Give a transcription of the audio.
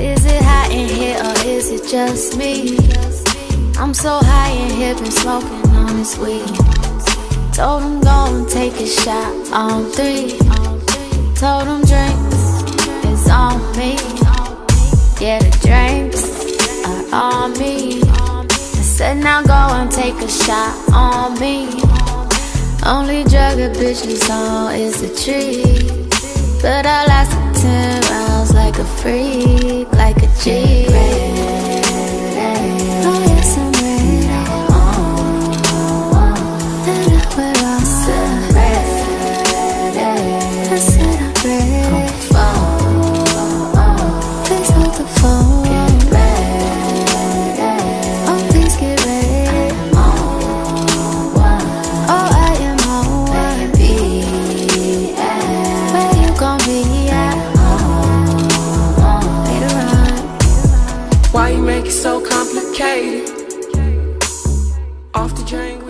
Is it hot in here or is it just me? I'm so high in here, been smoking on this weed. Told him go and take a shot on three. Told him drinks is on me. Yeah, the drinks are on me. I said now go and take a shot on me. Only drug a bitch is on oh, is the tree. But I lasted 10 rounds like a freak, Why you make it so complicated? Off the drink.